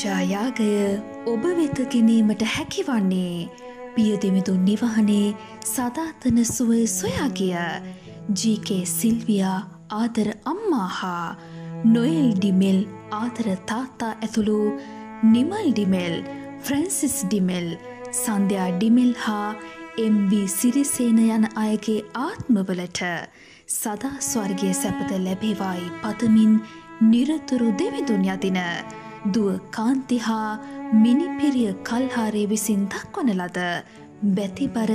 පූජායාගය ඔබ වෙත ගෙනීමට හැකිවන්නේ. පියදෙමිදුන් නිවහනේ සදාතන සුව සොයාගිය. ජීකේ සිල්වියා ආදර අම්මා හා නොෙල් ඩිමෙල් ආදර තාත්තා ඇතුළු නිමල් ඩිමෙල් ෆ්‍රැන්සිස් ඩිමෙල් සන්ධයා ඩිමෙල් හා එම්බ සිරිසේන යන අයගේ ආත්මවලට සදා ස්වර්ගය සැපත ලැබේවායි පතමින් නිරතුරු දෙවිදුන් යදින දුව කාන්ති හා මිනිපිරිය කල්හාරය විසින් දක්වන ලද බැතිබර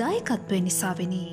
දායකත්වය නිසාවෙනි.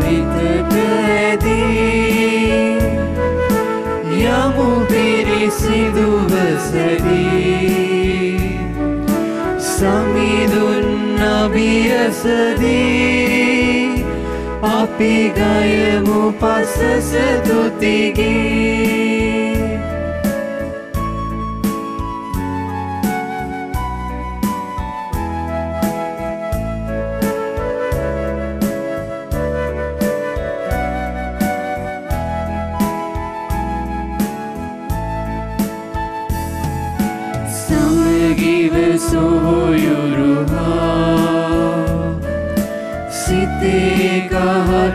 විතට ඇදී යමු පිරිසිදුව සැදී සමිදුන් අබියසදී අපි ගයමු පසසතුතිගේ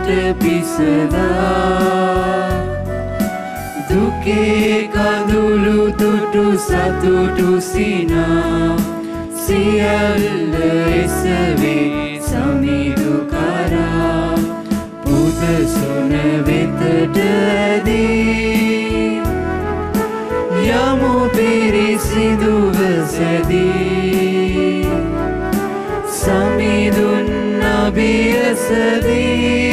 මට පිසදා දුකේ කඳුළු තුටු සතුටු සිනා. සියල්ල එසවේ සමිදු කරා. පුද සුන වෙතට ඇදී. යමු පිරිසිදුව සැදී. සමිදුන් අභියසදී.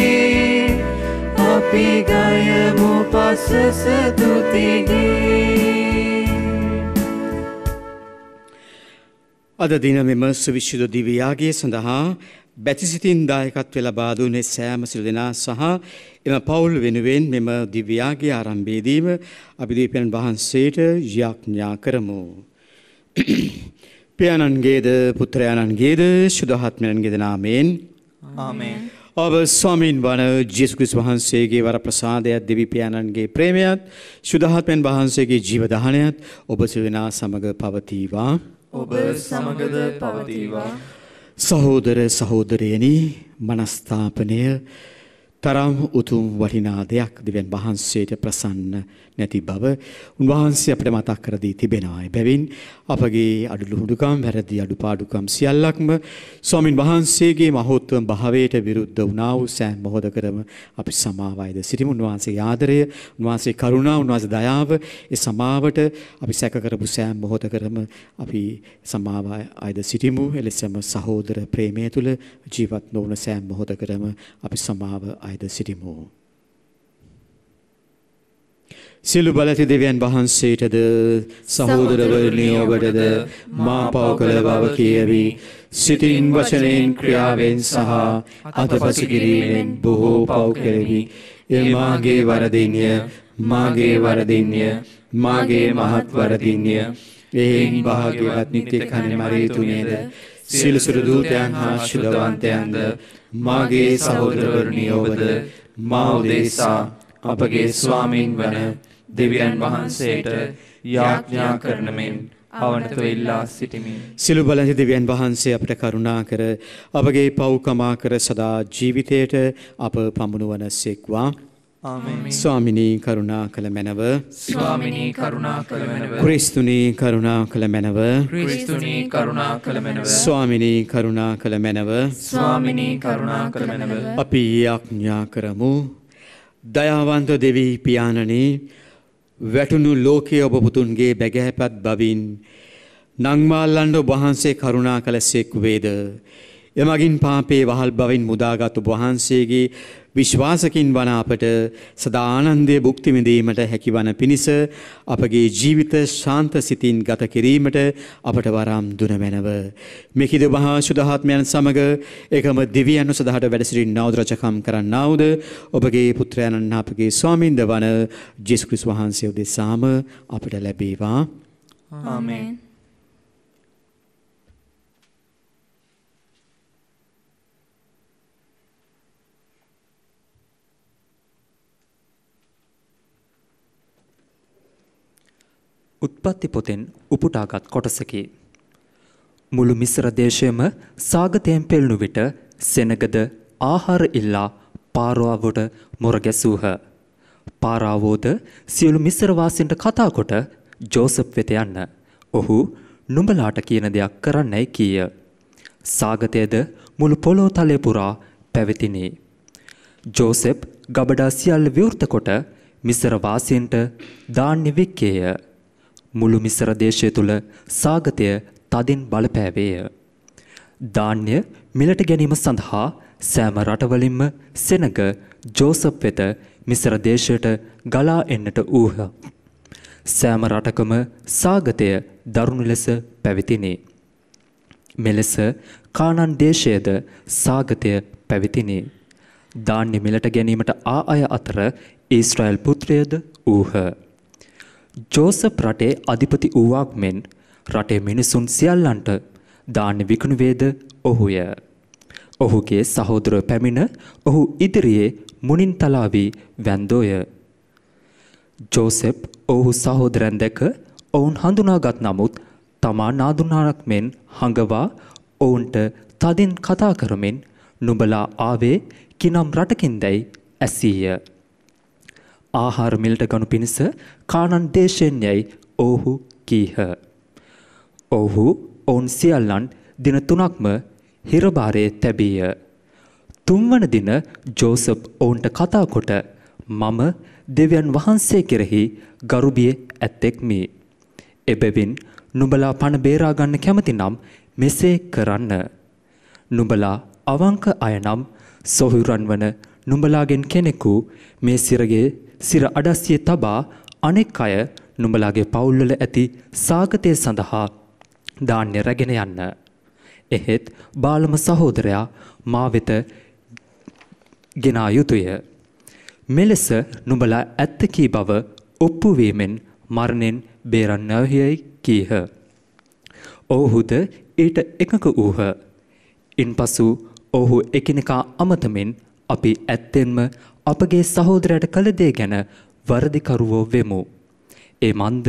අද දින මෙම සුවිශ්ුද දිවයාගේ සඳහා බැතිසිතින් දායකත්ව ලබා දුන්නේ සෑම සිල් දෙනා සහ එම පවුල් වෙනුවෙන් මෙම දිව්‍යාගේ ආරම්භයේදීම අපි දීපයන් වහන්සේට යාඥා කරමු. පියාණන්ගේද පුත්‍රයාණන්ගේද ශුද්ධාත්මයන්ගේද නාමයෙන් ආමේන්. ඔබ ස්වාමීන් වන ජේසු ක්‍රිස්තුස් වහන්සේගේ වර ප්‍රසාදයත් දෙවි පියාණන්ගේ ප්‍රේමයත් ශුද්ධාත්මයන් වහන්සේගේ ජීව දහනයත් ඔබ සිවනා සමග පවතිවා. ඔබ සමගද පවතිවා. සහෝදර සහෝදරයනි මනස්ථාපනය තරම් උතුම් වටිනා දෙයක් දෙවන් වහන්සේට ප්‍රසන්න නැති බව උන්වහන්සේ අපට මතක් කර දී තිබෙනවා. බැවින් අපගේ අඩලු හුඩුකම් වැරදි අඩුපාඩුකම් සියල්ලක්ම ස්වාමින් වහන්සේගේ මහෝත්වම භාවයට විරුද්ධ වුණා වූ සෑම මොහොතකරම අපි සමාවයිද සිටිමු. උන්වහන්සේගේ ආදරය, උන්වහන්සේ කරුණාව, උන්වහන්සේ දයාව ඒ සමාවට අපි සැක කරපු සෑම මොහොතකරම අපි සමාව අයද සිටිමු. එලෙසම සහෝදර ප්‍රේමය තුල ජීවත් නොවන සෑම මොහොතකරම අපි සමාව අයද සිටිමු. සියලු බලති දෙවියන් වහන්සේටද සහෝදරවරණි ඔබටද මා පව කළ බව කියවි. සිතින් වචනයෙන් ක්‍රියාවෙන් සහ අතපසු කිරීමෙන් බොහෝ පව් කෙරෙහි එය මාගේ වරදින්ය මාගේ වරදින්ය මාගේ මහත් වරදින්ය. එයින් භාග්‍යවත් නිත්‍ය කන්නේ මරීතුනේද සියලු සුදු දූතයන් හා ශුද්ධවන්තයන්ද මාගේ සහෝදරවරුනි ඔබද මා උදෙසා අපගේ ස්වාමීන් වන දෙවියන් වහන්සේට යාඥා කරන මෙන් අවනතව ඉල්ලා සිටිමි. සිළු බලජ දෙවියන් වහන්සේ අපට කරුණා කර අපගේ පව්කමා කර සදා ජීවිතයට අප පමුණුවන සෙක්වා. ස්වාමිනී කරුණා කළ මැනව. ස්වාමිනී කරුණා කළ මැනව. ක්‍රිස්තුනී කරුණා කළ මැනව. ක්‍රිස්තුනී කරුණා කළ මැනව. ස්වාමිනී කරුණා කළ මැනව. ස්වාමිනී කරුණා කළ මැනව. අපි යාඥා කරමු. දයාවන්ත දෙවී පියාණනී වැටුණු ලෝකයේ ඔබ පුතුන්ගේ බැගෑපත් බවින් නංමාල්ලන්ඩ වහන්සේ කරුණා කළ සෙක් වේද. එමගින් පාපේ වහල් බවින් මුදාගත්තු වහන්සේගේ විශ්වාසකින් වන අපට සදානන්දය භුක්ති විඳීමට හැකිවන පිණිස අපගේ ජීවිත ශාන්ත සිතින් ගත කිරීමට අපට වරම් දුන මැනව. මෙකිද මහා ශුදහත්මයන් සමග එකම දිවියන්නු සදහට වැඩසිරින් නෞද්‍රජකම් කරන්නාවද ඔබගේ පුත්‍රයණන් අපගේ ස්වාමින්ද වන ජෙස්කෘස් වහන්සේ උදෙසාම අපට ලැබේවා. ආමේන්. උත්පත්ති පොතෙන් උපුටාගත් කොටසකි. මුළු මිස්ර දේශයම සාගතයෙන් පෙළනු විට සෙනගද ආහාර ඉල්ලා පාරාවට මොර ගැසූහ. පාරාවෝද සියලු මිස්රවාසීන්ට කතා කොට ජෝසප් වෙත යන්න. ඔහු නුඹලාට කියන දෙයක් කරන්නයි කීය. සාගතයද මුළු පොළොව තලය පුරා පැවතිනි. ජෝසප් ගබඩා සියල්ල විවෘත කොට මිස්ර වාසීන්ට දාන්නේ වික්කේය. මුළු මිස්ර දේශය තුල සාගතය තදින් බලපෑවේය. ධාන්‍ය මිලට ගැනීම සඳහා සෑම රටවලින්ම සෙනග ජෝසප් වෙත මිස්ර දේශයට ගලා එන්නට ඌහ. සෑම රටකම සාගතය දරුණු ලෙස පැවිතිනේ. මෙලෙස කානන් දේශයද සාගතය පැවිතිනේ. ධාන්‍ය මිලට ගැනීමට ආ අය අතර ඊශ්‍රායල් පුත්‍රයද ඌහ. ජෝසප් රටේ අධිපති වූවාක් මෙන් රටේ මිනිසුන් සියල්ලන්ට දාන්න විකුණුවේද ඔහුය. ඔහුගේ සහෝදර පැමිණ ඔහු ඉදිරියේ මුනින් තලාවී වැන්දෝය. ජෝසප් ඔහු සහෝදරන් දැක ඔවුන් හඳුනාගත් නමුත් තමා නාදුනාරක් මෙන් හඟවා ඔවුන්ට තදින් කතා කරමින් නුඹලා ආවේ කිනම් රටකින්දැයි ඇසීය. ආහාර මිලට ගනු පිණිස කානන් දේශයෙන් යැයි ඔවුහු කීහ. ඔවුහු ඔවුන් සියල්ලන් දින තුනක්ම හිරබාරයේ තැබීය. තුන්වන දින ජෝසප් ඔවුන්ට කතා කොට මම දෙවියන් වහන්සේ කෙරෙහි ගරුබියේ ඇත්තෙක්මි. එබැවින් නුඹලා පණ බේරාගන්න කැමති නම් මෙසේ කරන්න. නුඹලා අවංක අය නම් සොහුරන් වන නුඹලාගෙන් කෙනෙකු මේ සිරගේ සිර අඩස්සිය තබා අනෙක් අය නුඹලාගේ පවුල්වල ඇති සාගතය සඳහා දාන්‍ය රැගෙන යන්න. එහෙත් බාලම සහෝදරයා මා වෙත ගෙනා යුතුය. මෙලෙස නුඹලා ඇත්ත කී බව ඔප්පු වීමෙන් මරණයෙන් බේරන්නවයයි කීහ. ඔවුහුද ඊට එකක වූහ. ඉන්පසු ඔහු එකිනෙකා අමතමින් අපි ඇත්තෙන්ම අපගේ සහෝදරයට කළ දේ ගැන වරදිකරුවෝ වෙමු. ඒ මන්ද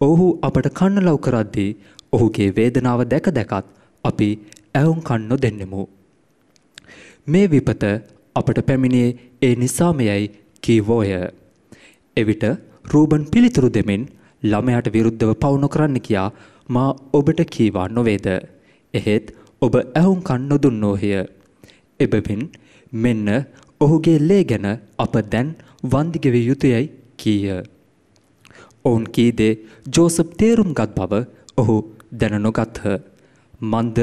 ඔහු අපට කන්න ලව් කරද්දී ඔහුගේ වේදනාව දැක දැකත් අපි ඇවුම් කන්නො දෙන්නෙමු. මේ විපත අපට පැමිණියේ ඒ නිසාමයයි කීවෝය. එවිට රූබන් පිළිතුරු දෙමින් ළමයට විරුද්ධව පවු නොකරන්න කියා මා ඔබට කීවා නොවේද. එහෙත් ඔබ ඇහුම් කන් නොදුන්නෝහිය. එබැවින් මෙන්න ඔහුගේ ලේ ගැන අප දැන් වන්දිගෙවිය යුතුයයි කීය. ඔවුන් කීදේ ජෝසප් තේරුම් ගත් බව ඔහු දැන නොගත්හ. මන්ද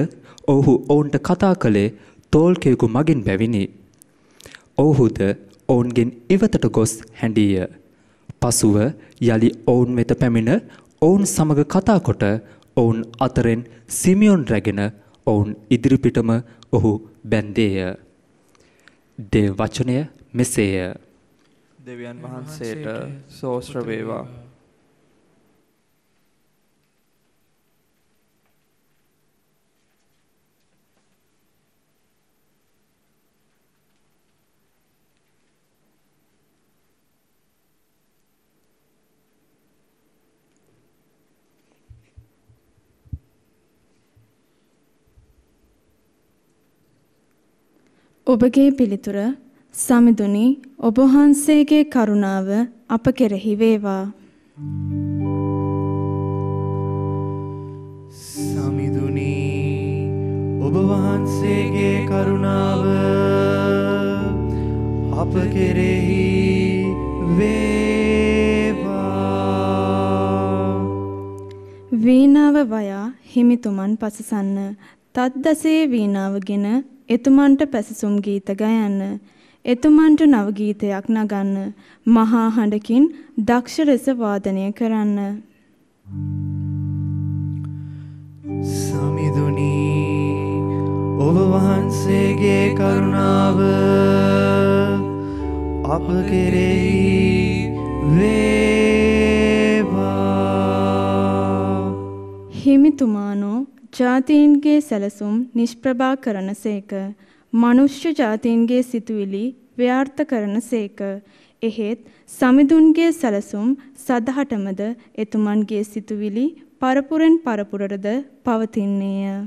ඔහු ඔවුන්ට කතා කළේ තෝල්කෙකු මගින් බැවිනි. ඔවුහුද ඔවුන්ගෙන් ඉවතට ගොස් හැඩීය. පසුව යළි ඔවුන් වෙත පැමිණ ඔවුන් සමග කතා කොට ඔවුන් අතරෙන් සිමියොන් රැගෙන ඔවුන් ඉදිරිපිටම ඔහු බැන්දේය. දේව වචනය මෙසේය. දෙවියන් වහන්සේට සෝස්ත්‍ර වේවා. ඔබගේ පිළිතුර සමිඳුනි ඔබ වහන්සේගේ කරුණාව අප කෙරෙහි වේවා. සමිඳුනි ඔබ වහන්සේගේ කරුණාව අප කෙරෙහි වේවා. වීණාව වයා හිමිතුමන් පසසන්න තත් දසේ වීණාවගෙන එතුමන්ට පැසසුම් ගීත ගයන්න. එතුමන්ට නව ගීතයක් නගන්න. මහා හඬකින් දක්ෂ ලෙස වාදනය කරන්න. සමිදුනි ඔබ වහන්සේගේ කරුණාව අප කෙරෙහි වේවා හිමිතුමානෝ ජාතීන්ගේ සැලසුම් නිෂ්ප්‍රභා කරනසේක. මනුෂ්‍ය ජාතීන්ගේ සිතුවිලි ව්‍යාර්ථ කරනසේක. එහෙත් සමිඳුන්ගේ සැලසුම් සදහටමද එතුමන්ගේ සිතුවිලි පරපුරෙන් පරපුරටද පවතින්නේය.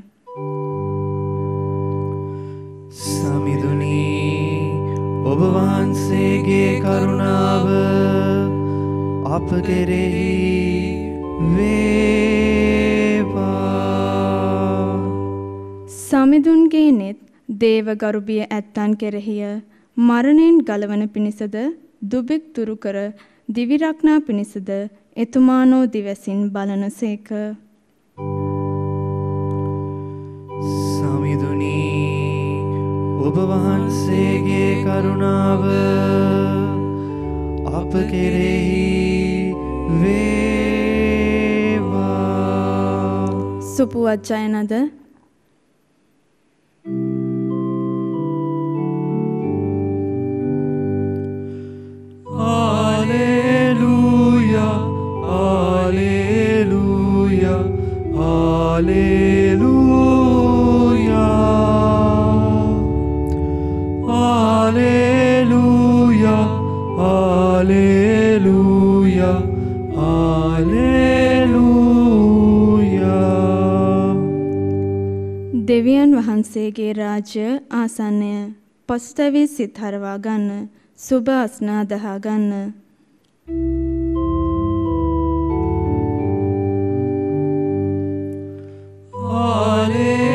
සමිදුනි ඔබ වහන්සේගේ කරුණාව අප කෙරෙහි වේවා සමිඳුන්ගේ නෙත් දේවගරුබිය ඇත්තන් කෙරෙහිය. මරණයෙන් ගලවන පිණිසද දුබෙක් දුරු කර දිවි රක්නා පිණිසද එතුමානෝ දිවසින් බලනසේක සමිදුනි ඔබ වහන්සේගේ කරුණාව අප කෙරෙහි වේවා. සුපුවත් ජයනද Alleluia, Alleluia, Alleluia. Alleluia, Alleluia, Alleluia. දෙවියන් වහන්සේගේ රාජ්‍ය ආසන්නය පසුතැවී සිත් හරවා ගන්න සුබ අස්නා දහා ගන්න. Alleluia,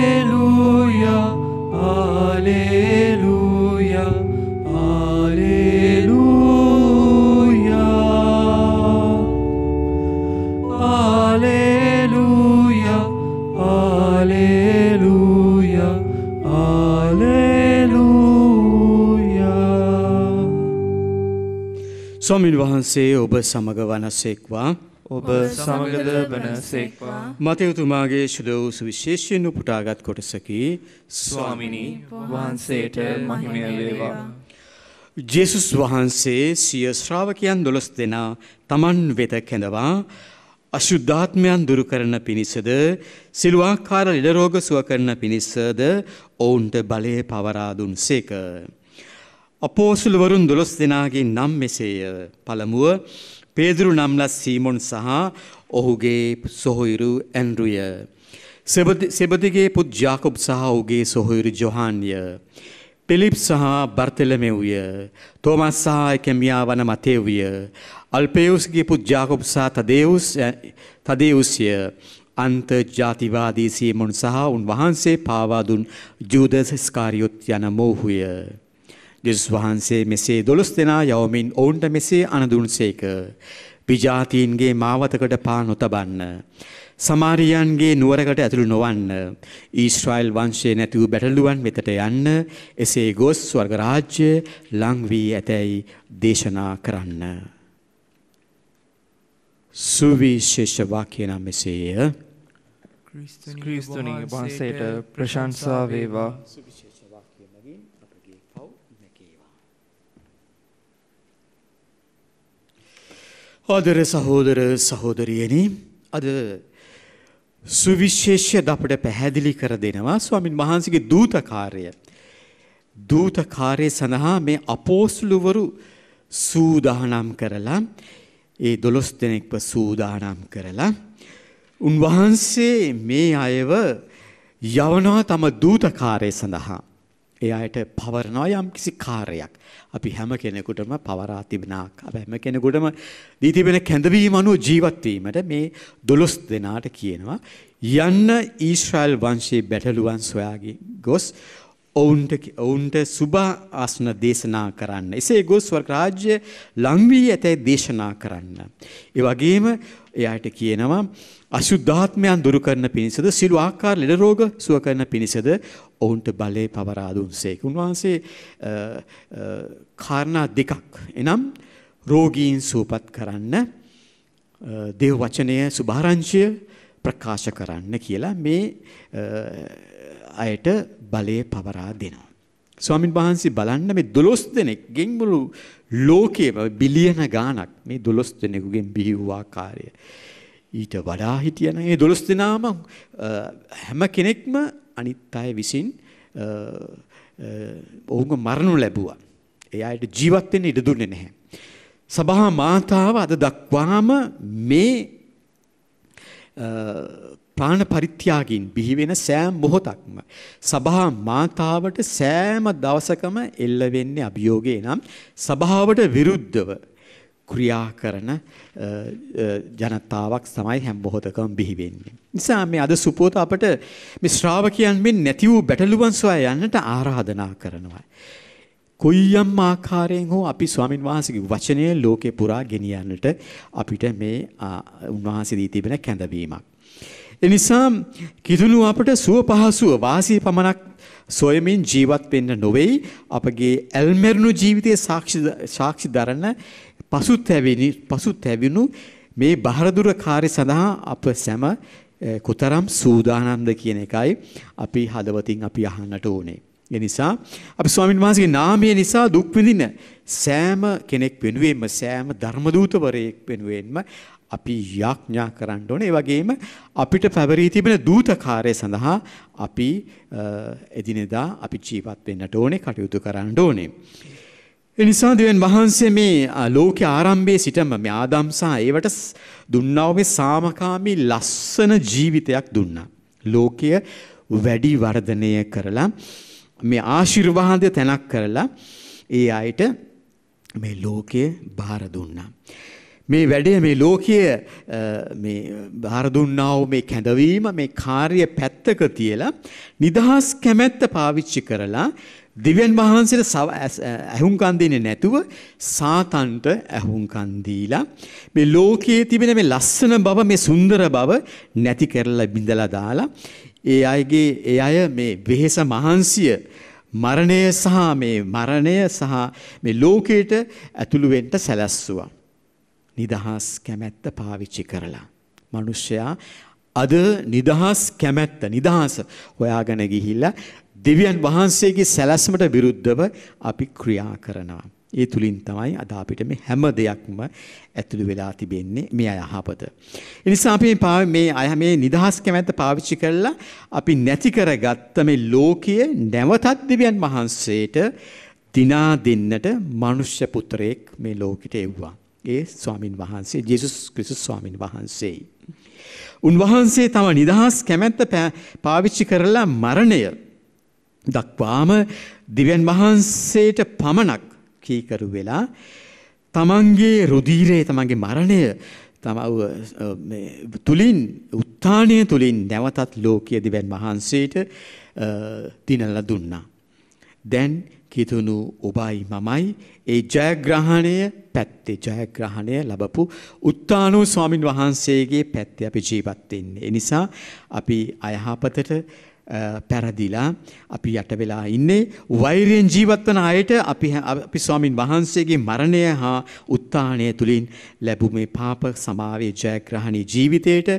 ස්වාමින් වහන්සේ ඔබ සමග වනසෙක්වා ඔබ සමගද වනසේක්වා මතයුතුමාගේ ශුද වූ සුවිශේෂයෙන් උපුටාගත් කොටසකි ස්වාමිනී වහන්සේට මහිමය වේවා. ජේසුස් වහන්සේ සිය ශ්‍රාවකයන් දොළොස් දෙනා තමන් වෙත කැඳවා අශුද්ධාත්මයන් දුරු කරන පිණිසද සිළුවාකාර ලෙඩරෝග සුව කරන පිණිසද ඔවුන්ට බලය පවරා දුන්සේක. අපෝසුලවරුන් දොළොස් දෙනාගේ නම් මෙසේය. පළමුුව පේදුරු නම්ලස් සීමොන් සහ ඔහුගේ සොහොයිරු ඇන්රුය. සෙබදිගේ පුත් ජාකොබ් සහ ඔහුගේ සොහොයිරු ජොහන්ය. පිලිප් සහ බර්තෙලමෙව්ය. තෝමස් සහ එකමියා වන මතෙව්ය. අල්පයුස්ගේ පුත් ජාකොබ් සහ තදේවුස් තදේවුස්ය. අන්ත ජාතිවාදී සීමොන් සහ උන්වහන්සේ පාවා දුන් ජූදස් ස්කාරියොත් යන මෝහුය. දෙස් වහන්සේ මෙසේ දොළොස් දෙනා යවමින් ඔවුන්ට මෙසේ අනදුන්සේක. විජාතීන්ගේ මාවතකට පා නොතබන්න. සමාරියන්ගේ නුවරකට ඇතුළු නොවන්න. ඊශ්‍රයිල් වංශය නැතිවූ බැටලුවන් වෙතට යන්න එසේ ගොස් ස්වර්ගරාජ්‍ය ලංවී ඇතැයි දේශනා කරන්න. සුවිශේෂවාක්‍ය නම් මෙසේය. ක්‍රිස්තුනී වහන්සේට ප්‍රශංසා වේවා. ආදර සහෝදර සහෝදරියනි අද සුවිශේෂ්‍ය අපට පැහැදිලි කර දෙනවා ස්වාමින් වහන්සේගේ දූතකාරය. දූතකාරය සඳහා මේ අපෝස්ලුවරු සූදානම් කරලා ඒ දොළොස් දෙනෙක්ව සූදානම් කරලා උන්වහන්සේ මේ අයව යවනවා තම දූතකාරය සඳහා. ඒ අයට පවරනවා යම් කිසි කාර්යයක්. අපි හැම කෙනෙකුටම පවරා තිබෙනාක්. අප හැම කෙනෙකුටම දී තිබෙන කැඳවීම අනුව ජීවත් වීමට මේ 12 දෙනාට කියනවා යන්න ඊශ්‍රායල් වංශයේ බැටළුවන් සොයාගී ගොස් ඔවුන්ට ඔවුන්ට සුභ ආසන දේශනා කරන්න. එසේ ගොස් ස්වර්ග රාජ්‍ය ලං වී ඇතැයි දේශනා කරන්න. ඒ වගේම එයාට කියනවා අශුද්ධාත්මයන් දුරු කරන පිණිසද සිළු ආකාර ලෙඩ රෝග සුව කරන පිණිසද ඔවුන්ට බලය පවරා දුන්සේක. උන්වහන්සේ කාරණා දෙකක්. එනම් රෝගීන් සූපත් කරන්න දේව වචනය සුභාරංශය ප්‍රකාශ කරන්න කියලා මේ අයට බලය පවරා දෙනවා. ස්වාමින් වහන්සේ බලන්න මේ දොළොස් දෙනෙක්ගෙන් මුළු ලෝකයේම බිලියන ගාණක් මේ දොළොස් දෙනෙකුගෙන් බිහි වූ ආකාරය. ඊට වඩා හිටියන ඒ දොළොස් දෙනාම හැම කෙනෙක්ම අනිත් අය විසින් ඔවුන්ව මරණු ලැබුවා. ඒ අයට ජීවත් වෙන්න ඉඩ දුන්නේ නැහැ. සභා මාතාව අද දක්වාම මේ ප්‍රාණ පරිත්‍යාගින් බිහි වෙන සෑම මොහොතක්ම සභා මාතාවට සෑම දවසකම එල්ල වෙන්නේ අභියෝගේ නම් සභාවට විරුද්ධව ක්‍රියා කරන ජනතාවක් තමයි හැම මොහොතකම බිහි වෙන්නේ. නිසා මේ අද සුපෝත අපට මේ ශ්‍රාවකයන් මෙන් නැති වූ බැටළුවන් සොයා යන්නට ආරාධනා කරනවා. කොයියම් ආකාරයෙන් හෝ අපි ස්වාමින් වහන්සේගේ වචනය ලෝකේ පුරා ගෙනියන්නට අපිට මේ උන්වහන්සේ දී තිබෙන කැඳවීමක්. එනිසා කිතුණු අපට සුව පහසුව වාසිය පමණක් සොයමින් ජීවත් වෙන්න නොවේයි අපගේ ඇල්මෙරුණු ජීවිතයේ සාක්ෂි සාක්ෂි දරන පසුතැවෙනි පසුතැවිණු මේ බහරදුර කාර්ය සඳහා අප සැම කොතරම් සූදානම්ද කියන එකයි අපි හදවතින් අපි අහන්නට ඕනේ. ඒ නිසා අපි ස්වාමින් වහන්සේගේ නාමය නිසා දුක් විඳින සෑම කෙනෙක් වෙනුවෙන්ම සෑම ධර්මදූතවරයෙක් වෙනුවෙන්ම අපි යාඥා කරන්න ඕනේ. ඒ වගේම අපිට පැවරී තිබෙන දූතකාරය සඳහා අපි එදිනෙදා අපි ජීවත් වෙන්නට ඕනේ, කටයුතු කරන්න ඕනේ. ඒ නිසා දෙවියන් වහන්සේ මේ ලෝකේ ආරම්භයේ සිටම මේ ආදම් සහ ඒවට දුන්නා වූ සාමකාමී ලස්සන ජීවිතයක් දුන්නා. ලෝකය වැඩි වර්ධනය කරලා මේ ආශිර්වාදය තැනක් කරලා ඒ අයට මේ ලෝකය බාර දුන්නා. මේ වැඩේ මේ ලෝකයේ මේ බාර දුන්නා වූ මේ කැඳවීම මේ කාර්ය පැත්තක තියලා නිදහස් කැමැත්ත පාවිච්චි කරලා දිව්‍යන් වහන්සේට ඇහුම්කන් දෙන්නේ නැතුව සාතන්ට ඇහුම්කන් දීලා මේ ලෝකයේ තිබෙන මේ ලස්සන බව මේ සුන්දර බව නැති කරලා බිඳලා දාලා ඒ අයගේ ඒ අය මේ වෙහෙස මහන්සිය මරණය සහ මේ මරණය සහ මේ ලෝකයට ඇතුළු වෙන්න සැලැස්සුවා. නිදහස් කැමැත්ත පාවිච්චි කරලා. මිනිස්සයා අද නිදහස් කැමැත්ත නිදහස හොයාගෙන ගිහිල්ලා දෙවියන් වහන්සේගේ සැලැස්මට විරුද්ධව අපි ක්‍රියා කරනවා. ඒ තුලින් තමයි අද අපිට මේ හැම දෙයක්ම ඇතුළු වෙලා තිබෙන්නේ මේ අයහපත. ඒ නිසා අපි මේ අය මේ නිදහස් කැමැත්ත පාවිච්චි කරලා අපි නැති කරගත්ත මේ ලෝකයේ නැවතත් දෙවියන් වහන්සේට දිනා දෙන්නට මනුෂ්‍ය පුත්‍රයෙක් මේ ලෝකෙට එව්වා. ඒ ස්වාමින් වහන්සේ ජේසුස් ක්‍රිස්තුස් ස්වාමින් වහන්සේයි. උන්වහන්සේ තම නිදහස් කැමැත්ත පාවිච්චි කරලා මරණය දක්වාම දිව්‍යන් වහන්සේට පමණක් කීකරු වෙලා තමන්ගේ රුධීරයේ තමන්ගේ මරණය තම තුලින් උත්ථානය තුලින් නැවතත් ලෝකයේ දිවැන් වහන්සේට දිනලා දුන්නා. දැන් කිතුණු ඔබයි මමයි ඒ ජයග්‍රහණය පැත්තේ ජයග්‍රහණය ලැබපු උත්තානෝ ස්වාමින් වහන්සේගේ පැත්තේ අපි ජීවත් වෙන්නේ. ඒ නිසා අපි අයහපතට පැරදිලා අපි යට වෙලා ඉන්නේ. වෛරයෙන් ජීවත් වන අයට අපි අපි ස්වාමින් වහන්සේගේ මරණය හා උත්ථානය තුලින් ලැබු මේ පාප සමාවේ ජයග්‍රහණී ජීවිතයට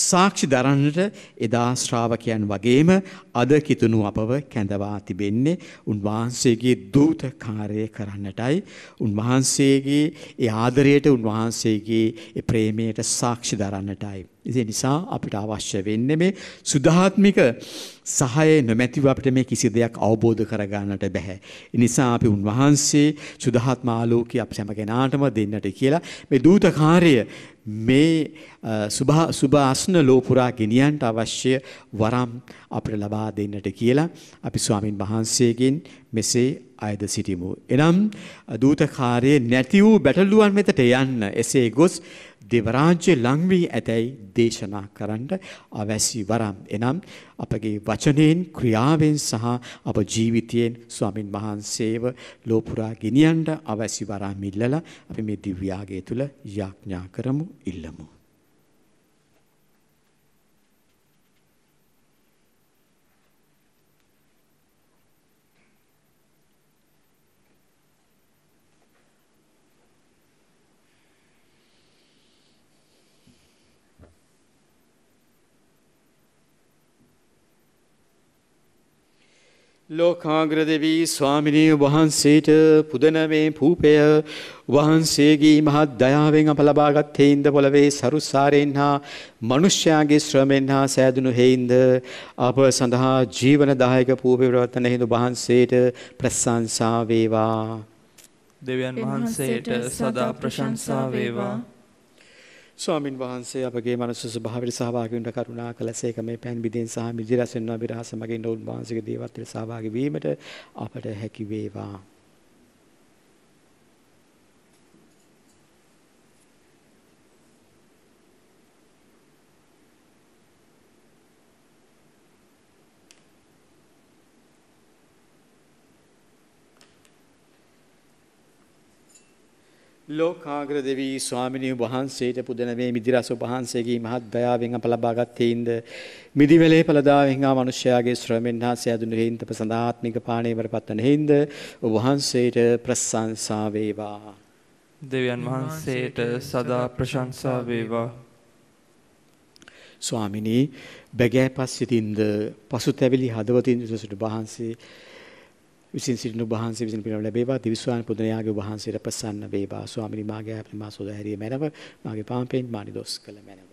සාක්ෂි දරන්නට එදා ශ්‍රාවකයන් වගේම අද කිතුණු අපව කැඳවා තිබෙන්නේ. උන්වහන්සේගේ දූත කාර්යය කරන්නටයි. උන්වහන්සේගේ ඒ ආදරයට උන්වහන්සේගේ ඒ ප්‍රේමයට සාක්ෂි දරන්නටයි. ඒ නිසා අපිට අවශ්‍ය වෙන්නේ මේ සුධාත්මික සහය නොමැතිව අපිට මේ කිසි දෙයක් අවබෝධ කරගන්නට බෑ. ඒ නිසා අපි උන්වහන්සේ සුධාත්ම ආලෝකය අප සෑම කෙනාටම දෙන්නට කියලා මේ දූත කාර්යය මේ සුභ සුභ අස්න ලෝපුරා ගෙනියන්නට අවශ්‍ය වරම් අපිට ලබා දෙන්නට කියලා අපි ස්වාමින් වහන්සේගෙන් මෙසේ අයද සිටිමු. එනම් දූත කාර්යය නැති වූ බැටළුවන් වෙතට යන්න එසේ ගොස් දෙවරාජ්‍ය ලංවී ඇතැයි දේශනා කරන්න අවැසි වරම්. එනම් අපගේ වචනයෙන් ක්‍රියාවෙන් සහ අප ජීවිතයෙන් ස්වාමින් වහන්සේව ලෝපුරා ගෙනියන්ට අවැසි වරම් ඉල්ලලා අපි මේ දිව්‍යාගය තුළ යාඥා කරමු ඉල්ලමු. ලෝකාග්‍ර දෙවී ස්වාමිනී වහන්සේට පුදනවේ පූපය වහන්සේගේ මහත් දයාවෙන් අප ලබාගත් හේන්ද පොළවේ සරුස්සාරයෙන් හා මනුෂ්‍යයාගේ ශ්‍රමෙන් හා සෑදුණු හේන්ද අප සඳහා ජීවනදායක පූපවිරවත්තන හිදු වහන්සේට ප්‍රශංසා වේවා. දෙවියන් වහන්සේට සදා ප්‍රශංසා වේවා. ස්වාමින් වහන්සේ අපගේ මනස ස්වභාවයට සහභාගී වුණ කරුණා කළසේක මේ පෑන් බිදෙන් සහ මිදි රසෙන් අභිරහස මගින් ඔවුන් වහන්සේගේ දේවත්වයට සහභාගී වීමට අපට හැකි වේවා. ලෝකාග්‍ර දෙවී ස්වාමිනී වහන්සේට පුදනවේ මිදිරස වහන්සේගේ මහත් දයාවෙන් අප ලබාගත් හේින්ද මිදිවැලේ පළදාවෙන් හා මනුෂ්‍යයාගේ ශ්‍රමෙන් හා සෑදුණු හේින්ද ප්‍රසඳාත්මික පාණයවර පත්වන හේින්ද වහන්සේට ප්‍රශංසා වේවා. දෙවියන් වහන්සේට සදා ප්‍රශංසා වේවා. ස්වාමිනී බැගෑ පස්සිතින්ද පසුතැවිලි හදවතින් යුතුසුට වහන්සේ විසින් සිටින වහන්සේ විසින් පිනව ලැබේවා. දිවිස්වාන පුදනයාගේ වහන්සේට ප්‍රසන්න වේවා. ස්වාමිනී මාගේ අපේ මා සෝද හැරිය මැනව. මාගේ පාම්පෙන් මානි දොස් කළ මැනව.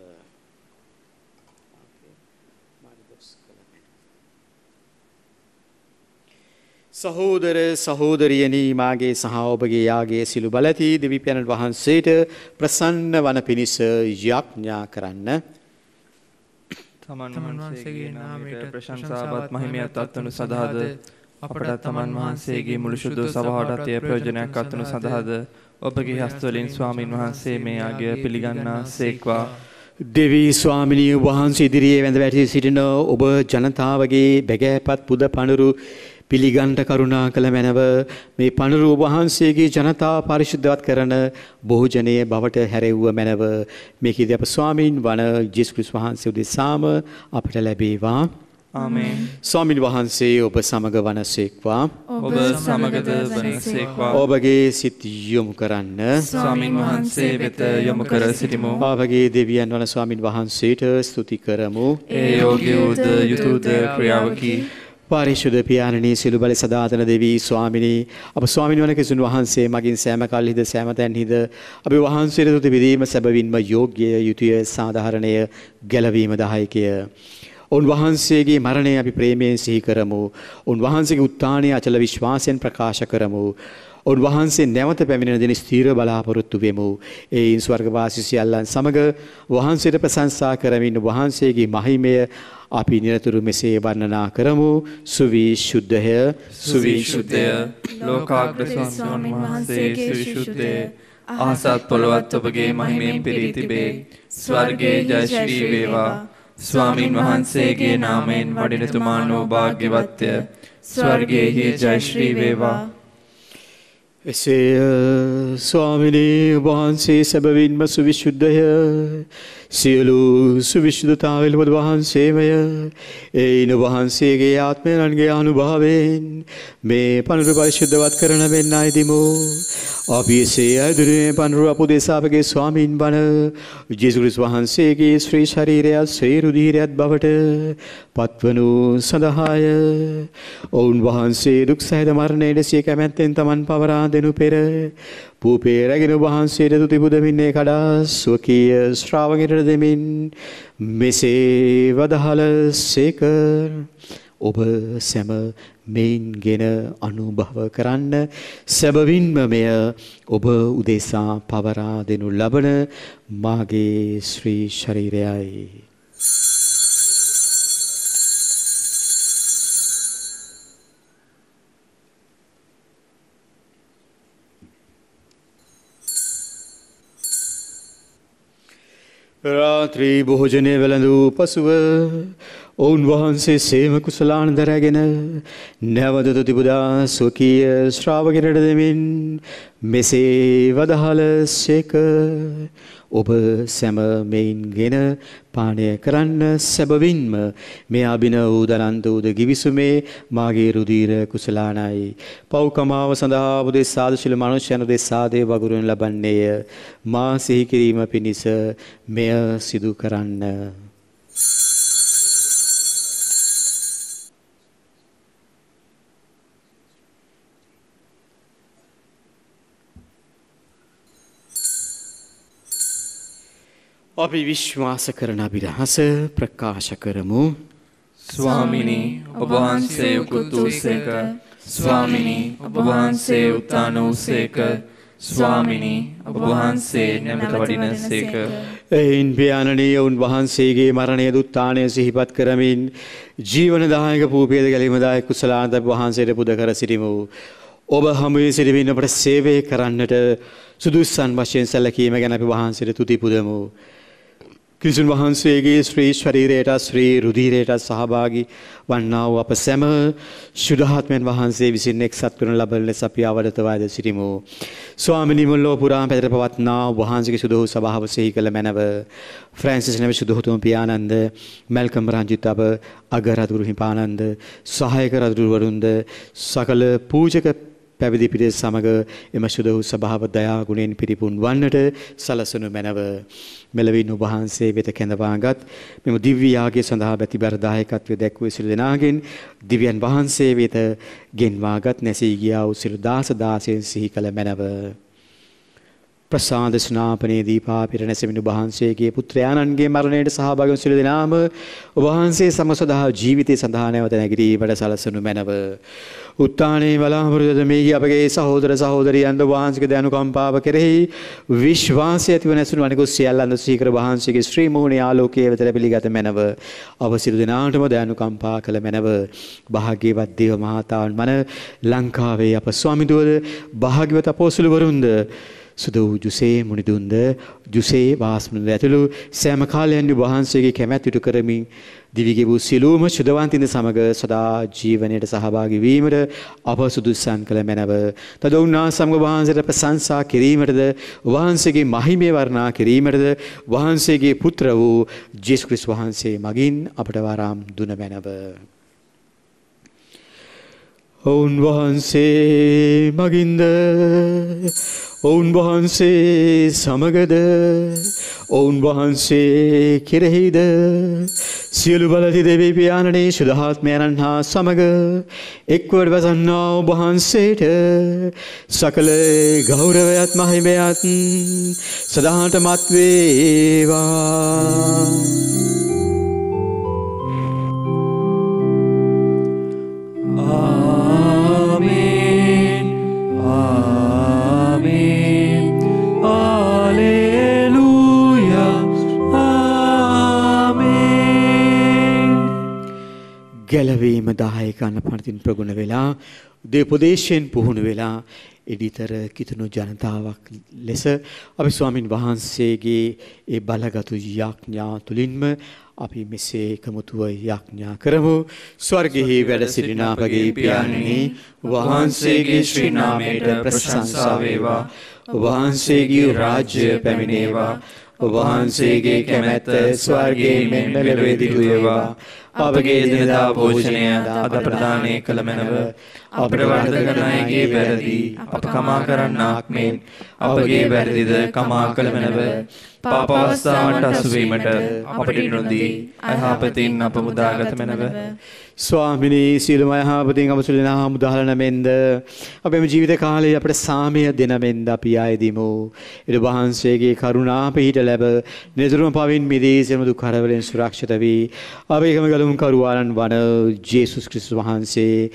සහෝදර සහෝදරියනි මාගේ සහ ඔබගේ යාගේ සිළු බලති දෙවිපැනන් වහන්සේට ප්‍රසන්න වන පිණිස යඥා කරන්න. තමන් වහන්සේගේ නාමයට ප්‍රශංසාවත් මහිමයත් අත්වනු සදාද අපට තමන් වහන්සේගේ මුළු ශුද්ධ සභාවටත් එය ප්‍රයෝජනයක් අත්වනු සඳහාද? ඔබගේ හස්තවලින් ස්වාමින් වහන්සේ මේ ආගය පිළිගන්නා සේක්වා. දෙවී ස්වාමිනී වහන්සේ ඉදිරියේ වැඳ වැටී සිටින ඔබ ජනතාවගේ බැගෑපත් පුද පඳුරු පිළිගන්ට කරුණා කළ මැනව මේ පණුරු වහන්සේගේ ජනතාව පරිශුද්ධවත් කරන බොහෝජනයේ බවට හැරෙව්ව මැනව. මේකෙදී අප ස්වාමීන් වන ජේසුස් ක්‍රිස්තුස් වහන්සේ උදෙසාම අපට ලැබේවා ස්වාමින් වහන්සේ ඔබ සමග වනසේක්වා. ඔබ සමගද වනසේක්වා. ඔබගේ සිත් යොමු කරන්න. ස්වාමින් වහන්සේ වෙත යොමු කර සිටිමු. ආවගේ දෙවියන් වන ස්වාමින් වහන්සේට ස්තුති කරමු. ඒ යෝග්‍ය වූද යුතුයද ක්‍රියාවකි. පාරිශුද්ධ පියාණනී සිළු බල සදාතන දෙවී ස්වාමිනී අප ස්වාමින් වන කිසිදු වහන්සේ මගින් සෑම කල්හිද සෑම තැන්හිද අපි වහන්සේට තුති විදීම සැබවින්ම යෝග්‍ය යුතුය සාධාරණය ගැලවීම දායකය උන්වහන්සේගේ මරණය අපි ප්‍රේමයෙන් සිහි කරමු. උන්වහන්සේගේ උත්ථානය අචල විශ්වාසයෙන් ප්‍රකාශ කරමු. උන්වහන්සේ නැවත පැමිණෙන දින ස්ථීර බලාපොරොත්තු වෙමු. ඒයින් ස්වර්ගවාසී සියල්ලන් සමග වහන්සේට ප්‍රශංසා කරමින් වහන්සේගේ මහිමය අපි නිරතුරු මෙසේ වර්ණනා කරමු. සුවිශුද්ධය සුවිශුද්ධය ලෝකාග්‍ර ස්වාමීන් වහන්සේගේ සුවිශුද්ධය ආසත් පොළොවත් ඔබගේ මහිමයෙන් පිරී තිබේ. ස්වර්ගයේ ජය ශ්‍රී වේවා. ස්වාමින් වහන්සේගේ නාමයෙන් වඩිනතුමානෝ භාග්‍යවත්ය. ස්වර්ගයෙහි ජයශ්‍රී වේවා. එසේ ස්වාමිනී වහන්සේ සැබවින්ම සුවිශුද්ධය සියලු සුවිශුද්ධතාවලබද වහන්සේමය. එයින වහන්සේගේ ආත්මයන්ගේ අනුභාවෙන් මේ පණුරු පරිශුද්ධවත් කරන වෙන්න අයිදිමු. අපි එසේ ඇදුරේ පණුරු අපු දෙසාපගේ ස්වාමීන් බන ජෙසුරිස් වහන්සේගේ ශ්‍රී ශරීරයත් ශ්‍රී රුධීරයත් බවට පත්වනු සඳහාය. ඔවුන් වහන්සේ දුක් සහිත මරණයට සිය කැමැත්තෙන් තමන් පවරා දෙනු පෙර පූපේ රැගෙන වහන්සේට තුති පුදමින්නේ කඩා ස්වකීය ශ්‍රාවකයට දෙමින් මෙසේ වදහල සේකර් ඔබ සැම මෙයින්ගෙන අනුභව කරන්න සැබවින්ම මෙය ඔබ උදෙසා පවරා දෙනු ලබන මාගේ ශ්‍රී ශරීරයයි. රාත්‍රී භෝජනය වැළඳූ පසුව ඔවුන් වහන්සේ සේම කුසලාන දරැගෙන නැවදතු තිබුදා ස්වකීය ශ්‍රාවකරට දෙමින් මෙසේ වදහල සේක. ඔබ සැම මෙයින් ගෙන පානය කරන්න සැබවින්ම මේ අභින වූ දනන්ත වූද ගිවිසුමේ මාගේ රුධීර කුසලානයි. පෞකමාව සඳහා බුදේ සාදශිල මනුෂ්‍යයන දෙසාදේ වගුරුවෙන් ලබන්නේය. මා සිහි කිරීම පිණිස මෙය සිදු කරන්න. අපි විශ්වාස කරන අභිරහස ප්‍රකාශ කරමු. ස්වාමිනී ඔබ වහන්සේ උකුත් වූසේක ස්වාමිනී ඔබ වහන්සේ උත්තාන වූසේක ස්වාමිනී ඔබ වහන්සේ නැමත වඩිනසේක එයින් පියාණනී ඔවුන් වහන්සේගේ මරණය දුත්තානය සිහිපත් කරමින් ජීවනදායක පූපේද ගැලීමදායක කුසලාන්ත වහන්සේට පුද කර සිටිමු. ඔබ හමුවේ සිටිමින් අපට සේවය කරන්නට සුදුස්සන් වශයෙන් සැලකීම ගැන අපි වහන්සේට තුති පුදමු. කිසින් වහන්සේගේ ශ්‍රී ශරීරයට ශ්‍රී රුධීරයට සහභාගි වන්නා වූ අප සැම ශුද්ධාත්මයන් වහන්සේ විසින් එක්සත් කරන ලබන ලෙස අපි අවදතවාද සිටිමු. ස්වාමිනී මුල්ලෝ පුරා පැතර පවත්නා වහන්සේගේ සුදු සභාව සිහි කළ මැනව ෆ්‍රැන්සිස් නැමැති සුදුහතුම පියානන්ද මැල්කම් රංජිත් අප අගරදුරු හිපානන්ද සහායක රදුරුවරුන්ද සකල පූජක පැවිදි පිරිස සමග එම සුද වූ සභාව දයා ගුණෙන් පිරිපුන් වන්නට සලසනු මැනව. මෙලවින් ඔබවහන්සේ වෙත කැඳවාගත් මෙම දිව්‍ය යාගය සඳහා බැතිබර දායකත්වය දැක්වූ සිළු දෙනාගෙන් දිව්‍යන් වහන්සේ වෙත ගෙන්වාගත් නැසී ගියා වූ සිළු දාස දාසයන් සිහි කළ මැනව. ප්‍රසාද ස්නාපනයේදී පාපිර නැසෙමින් වහන්සේගේ පුත්‍රයාණන්ගේ මරණයට සහභාගී වූ සිළු දෙනාම වහන්සේ සමසදා ජීවිතය සඳහා නැවත නැගිටීමට සලසනු මැනව. උත්තානයේ බලාපොරොත්තු මේ අපගේ සහෝදර සහෝදරියන්ද වහන්සේගේ දනුකම්පාව කෙරෙහි විශ්වාසය ඇතිව නැසුණු අනිකුත් සියල්ලන්ද සීකර වහන්සේගේ ශ්‍රී මූණේ ආලෝකයේ වෙත පිළිගත මැනව. අවසිරු දෙනාටම දනුකම්පා කළ මැනව. භාග්‍යවත් දේව මහතාවන් මන ලංකාවේ අප ස්වාමිදුවද භාග්‍යවත් අපෝසලවරුන්ද සුද වූ ජුසේ මුනිදුන්ද ජුසේ වාස්මුණද ඇතුළු සෑම කාලයන් වහන්සේගේ කැමැත් ඉටු කරමින් දිවිගේ වූ සියලුම ශුද්ධවන්තින සමග සදා ජීවනයට සහභාගී වීමට අප සුදුස්සන් කළ මැනව. තද උන්නා සමග වහන්සේට ප්‍රශංසා කිරීමටද වහන්සේගේ මහිමය වර්ණනා කිරීමටද වහන්සේගේ පුත්‍ර වූ ජේසුස් ක්‍රිස්තුස් වහන්සේ මගින් අපට වරම් දුන මැනව. ඔවුන් වහන්සේ මගින්ද ඔවුන් වහන්සේ සමගද ඔවුන් වහන්සේ කෙරෙහිද සියලු බලති දෙවී පියාණනේ ශුදහාත්මයණන් හා සමග එක්වට වසන්නා වහන්සේට සකල ගෞරවයත් මහිමයත් සදාට මත්වේවා ගැලවීම දායකන්න පනතින් ප්‍රගුණ වෙලා දේපදේශයෙන් පුහුණු වෙලා එඩිතර කිතුුණු ජනතාවක් ලෙස අපි ස්වාමින් වහන්සේගේ ඒ බලගතු යාඥා තුළින්ම අපි මෙසේ එකමුතුව යාඥා කරමු. ස්වර්ගෙහි වැඩ සිටිනාපගේ පියාණනි වහන්සේගේ ශ්‍රී නාමයට ප්‍රශංසා වේවා. වහන්සේගේ රාජ්‍ය පැමිණේවා. වහන්සේගේ කැමැත්ත ස්වර්ගයේ මෙන් මෙලොවේදී වේවා අපගේ දිනදා භෝජනය අද ප්‍රදානය කළ මැනව අපට වර්ධ කරන අයගේ වැරදි අප කමා කරන්නාක් මෙන් අපගේ වැරදිද කමා කළ මැනව පාප අවස්ථාවට අසුවීමට අපට නොදී අයහපතින් අප මුදාගත මැනව ස්වාමිනී සියලුම යහපතින් අප සුළු දෙනා මුදාහලන මෙන්ද. අපේම ජීවිත කාලයේ අපට සාමය දෙන මෙන්ද අපි ආයදිමු. ඊට වහන්සේගේ කරුණා පිහිට ලැබ නිතරම පවින් මිදී සියලුම දුක් කරවලින් සුරක්ෂිත වී අපේකම ගලුම් කරුවාණන් වන ජේසුස් ක්‍රිස්තුස් වහන්සේ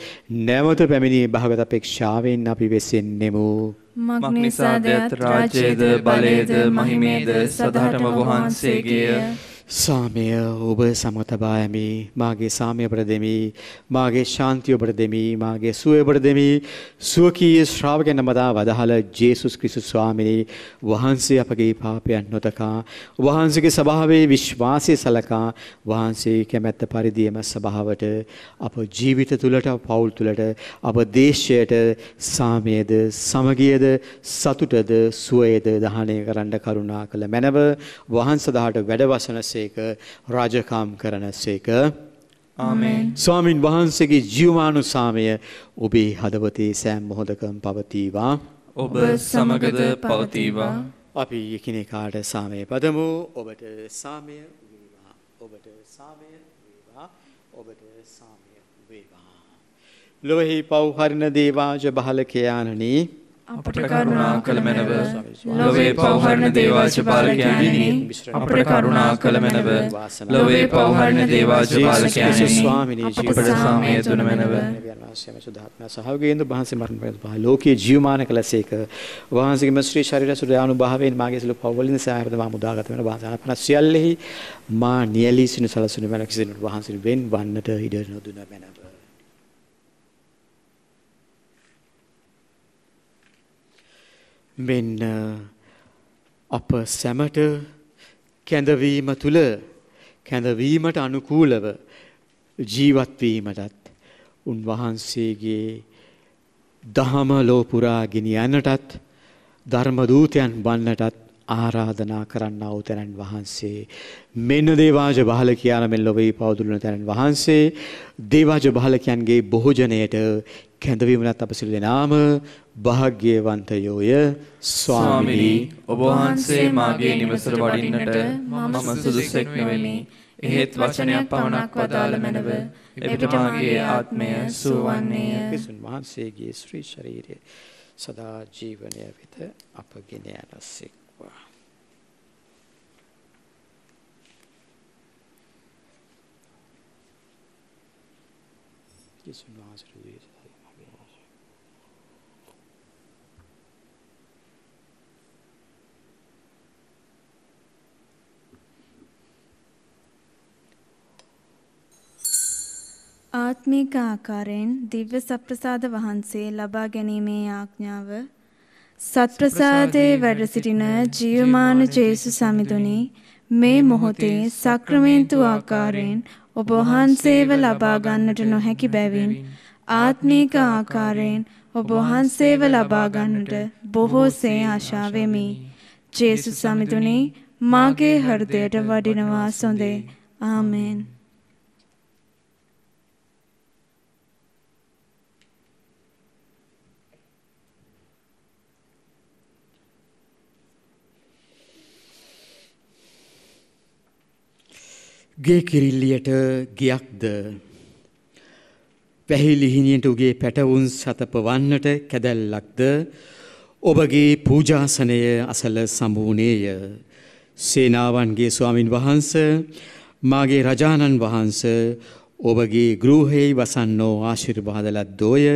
නැවත පැමිණි භාගත අපේක්ෂාවෙන් අපි වෙසෙන්නෙමු. මක්නිසාදයත් රාජ්‍යයේද බලයේද මහිමේද සදහටම වහන්සේගේය සාමය ඔබ සමතබා ඇමි මාගේ සාමය ඔබට දෙමි. මාගේ ශාන්තිය ඔබට දෙමි. මාගේ සුවය ඔබට දෙමි. සුවකීය ශ්‍රාවකයන් මදා වදහල ජේසුස් ක්‍රිස්තුස් ස්වාමිනේ වහන්සේ අපගේ පාපයන් නොතකා වහන්සේගේ ස්වභාවයේ විශ්වාසය සලකා වහන්සේ කැමැත්ත පරිදිම ස්වභාවට අප ජීවිත තුළට පවුල් තුළට අප දේශයට සාමයේද සමගියද සතුටද සුවයද දහනය කරන්න කරුණා කළ මැනව වහන්සදාට වැඩවසනසේ සේක රාජකාම් කරන සේක. ආමේන්. ස්වාමින් වහන්සේගේ ජීවමානු සාමය ඔබේ හදවතේ සෑම් මොහොතකම් පවතිවා. ඔබ සමගද පවතිවා. අපි එකිනෙකාට සාමය පදමු. ඔබට සාමය වේවා. ඔබට සාමය වේවා. ඔබට සාමය වේවා. ලොවෙහි පව් හරින දේවාජ බහලකයානනී අපට කරුණා කළ මැනව. ලොවේ පවහරණ දේවාච පාලකයන්නි අපට කරුණා කළ මැනව. ලොවේ පවහරණ දේවාච පාලකයන්නි අපට සාමය දුන මැනව. සහගේන්ද වහන්සේ මරණ පහ ලෝකයේ ජීවමාන කළසේක වහන්සේගේ ශ්‍රී ශරීර සුරයානු භාවයෙන් මාගේ සිළු පවවලින් සෑහරද මා මුදාගත වෙන වහන්සේ අපන සියල්ලෙහි මා නියලී සිනු සලසුන මැන කිසිදු වහන්සේ වෙන් වන්නට ඉඩ නොදුන මැනව මෙන්න අප සැමට කැඳවීම තුළ කැඳවීමට අනුකූලව ජීවත්වීමටත් උන්වහන්සේගේ දහම ලෝපුරා ගෙනියන්නටත් ධර්මදූතයන් වන්නටත් ආරාධනා කරන්න අවතැනන් වහන්සේ මෙන්න දේවාජ බහල කියන මෙන් ලොවේ පවදුලන තැනන් වහන්සේ දේවාජ බහලකයන්ගේ බොහෝජනයට කැඳවීමනත් අප සිල් දෙනාම භාග්‍යවන්තයෝය ස්වාමිනී ඔබ වහන්සේ මාගේ නිවසට වඩින්නට මම සුදුසෙක් නෙවෙමි. එහෙත් වචනයක් පමණක් වදාළ මැනව එවිට මාගේ ආත්මය සුවන්නේය. ක්‍රිස්තුන් වහන්සේගේ ශ්‍රී ශරීරය සදා ජීවනය වෙත අපගෙන යනසෙක්වා. ක්‍රිස්තුන් වහන්සේ ආත්මික ආකාරයෙන් දිව්‍ය සප්‍රසාද වහන්සේ ලබා ගැනීමේ ආඥාව සත්ප්‍රසාදේ වැඩ සිටින ජීවමාන ජේසු සමිඳුනි මේ මොහොතේ සක්‍රමේන්තු ආකාරයෙන් ඔබ වහන්සේව ලබා ගන්නට නොහැකි බැවින් ආත්මික ආකාරයෙන් ඔබ වහන්සේව ලබා ගන්නට බොහෝසේ ආශා වෙමි. ජේසුස් සමිඳුනි මාගේ හෘදයට වඩිනවා සොඳේ. ආමේන්. ගේ කිරිල්ලියට ගියක්ද? පැහිලිහිනියට උගේ පැටවුන් සතපවන්නට කැදැල්ලක්ද? ඔබගේ පූජාසනය අසල සම්බූනේය සේනාවන්ගේ ස්වාමින් වහන්ස මාගේ රජාණන් වහන්ස ඔබගේ ගෘහෙහි වසන්නෝ ආශිර්වාදලත් දෝය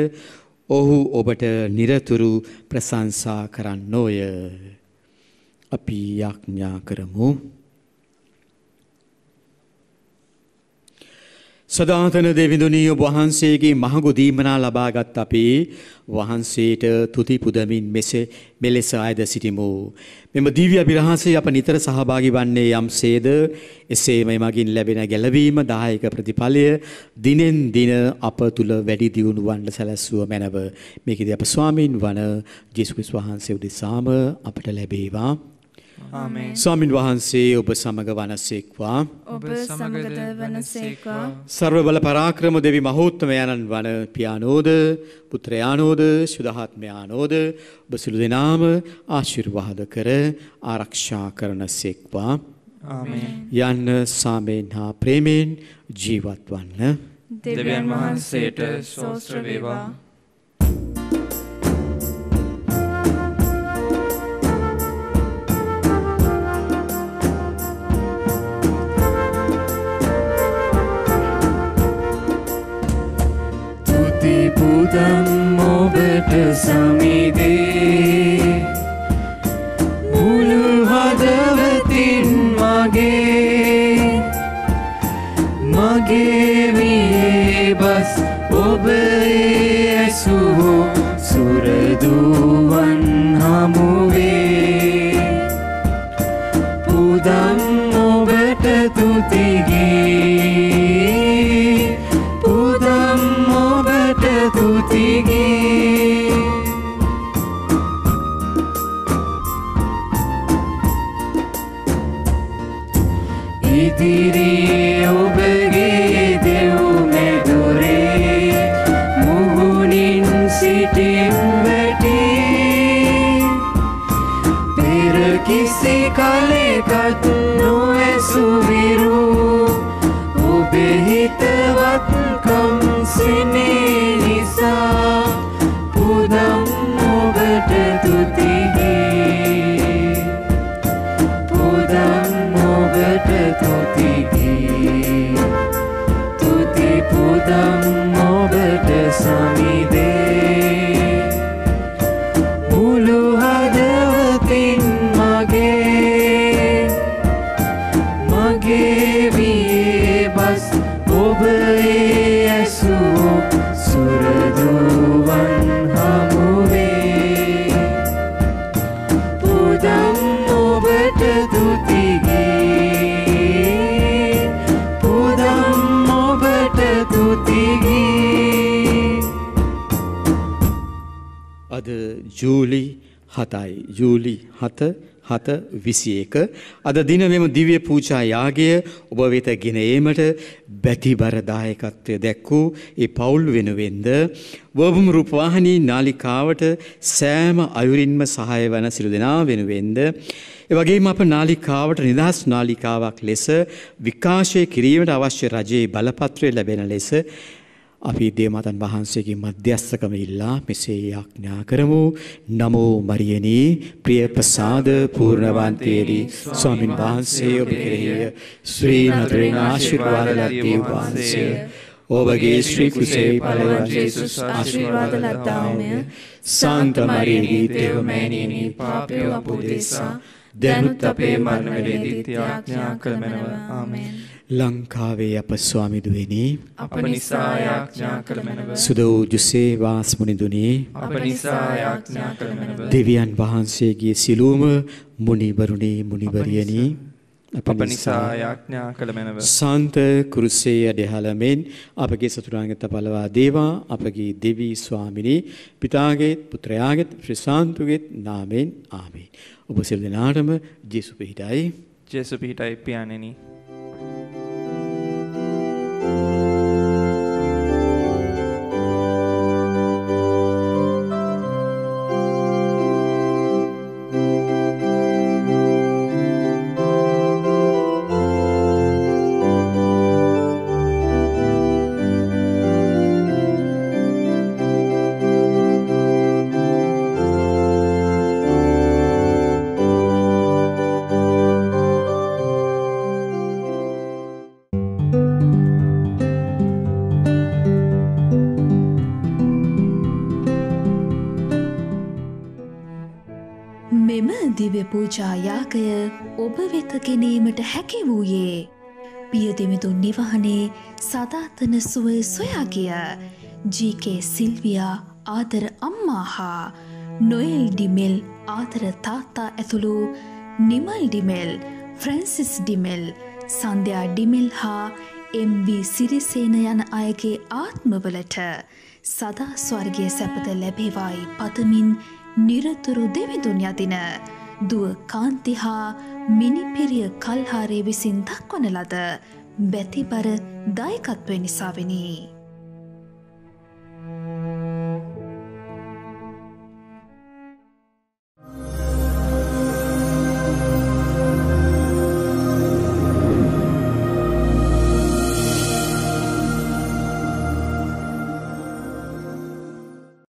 ඔහු ඔබට නිරතුරු ප්‍රසංසා කරන්නෝය. අපි යාඥා කරමු. සදාතන දෙවිඳුනී ඔබ වහන්සේගේ මහඟු දීමනා ලබාගත් අපි වහන්සේට තුති පුදමින් මෙසේ මෙලෙස අයද සිටිමු. මෙම දිව්‍ය අභිරහසේ අප නිතර සහභාගී වන්නේ යම්සේද එසේම මගින් ලැබෙන ගැලවීම දායක ප්‍රතිඵලය දිනෙන් දින අප තුල වැඩි දියුණු වන්න සැලැස්සුව මැනව. මේකදී අප ස්වාමින් වන ජේසුස් වහන්සේ උදෙසාම අපට ලැබේවා. ආමේන්. ස්වාමින් වහන්සේ ඔබ සමග වනසේක්වා. ඔබ සමගද වනසේකවා. සර්ව බල පරාක්‍රම දෙවි මහෝත්තමයන්න් වන පියානෝද පුත්‍රයානෝද ශුදහත්මයානෝද ඔබ සිළු දෙනාම ආශිර්වාද කර ආරක්ෂා කරන සෙක්වා. යන්න සාමයෙන් හා ප්‍රේමයෙන් ජීවත් වන්න. දෙවියන් වහන්සේට සෝස්ත්‍ර වේවා. ඔබට मोबट स्वामी दे। 7යි ජූලි 7 7 21 අද දින මෙම දිව්‍ය පූජා යාගය ඔබ වෙත ගෙන ඒමට බැතිබර දායකත්වය දැක්වූ ඒ පවුල් වෙනුවෙන්ද වබුම් රූපවාහිනී නාලිකාවට සෑම අයුරින්ම සහාය වන සිළු දෙනා වෙනුවෙන්ද. එවගේම අප නාලිකාවට නිදහස් නාලිකාවක් ලෙස විකාශය කිරීමට අවශ්‍ය රජයේ බලපත්‍රය ලැබෙන ලෙස අපි දේවමාතන් වහන්සේගේ මධ්‍යස්ථකම ඉල්ලා මෙසේ යාඥා කරමු. නමෝ මරියනී ප්‍රිය ප්‍රසාද පූර්ණවන්තයේදී ස්වාමින් වහන්සේ ඔබ කෙරෙහිය ශ්‍රී නතරෙන් ආශිර්වාද ලද්දී වහන්සේ ඔබගේ ශ්‍රී කුසේ පළවන් ජේසුස් ආශිර්වාද ලද්දාමය සාන්ත මරියනී දේවමෑණියනි පාපය අපුදෙසා දැනුත් අපේ මරණ වේලෙදිත් යාඥා කළමනව ආමේන්. ලංකාවේ අප ස්වාමිදුවනි අප නිසා යාඥා කළ මැනව. සුද වූ ජුසේ වාස් මුනිදුනි අප නිසා යාඥා කළ මැනව. දෙවියන් වහන්සේගේ සිළුම මුනිවරුනි මුනිවරියනි. අප නිසා යාඥා කළ මැනව. සාන්ත කුරුසේ අධහලමෙන් අපගේ සතුරාගත පලවා දේවා අපගේ දෙවී ස්වාමිනී පිතාගේත් පුත්‍රයාගෙත් ශ්‍රසාන්තුගෙත් නාමෙන් ආමීන්. ඔබ සිල් දෙනාටම ජෙසු පිහිටයි. ජේසු පිහිටයි පියාණෙනි දිව්‍ය පූජා යාගය ඔබ වෙත ගෙනීමට හැකි වූයේ. පියදෙමිතුන් නිවහනේ සදාතන සුව සොයා ගිය ජීකේ සිල්වියා ආදර අම්මා හා නොෙල් ඩිමෙල් ආදර තාත්තා ඇතුළු නිමල් ඩිමෙල් ෆ්‍රැන්සිස් ඩිමෙල් සන්ධයා ඩිමෙල් හා එම්බ සිරිසේන යන අයගේ ආත්මවලට සදා ස්වර්ගය සැපත ලැබේවායි පතමින් නිරතුරු දෙවිදුන් යදින දුව කාන්ති හා මිනිපිරිය කල්හාරය විසින් දක්වන ලද බැතිබර දායකත්වය නිසාවෙනි.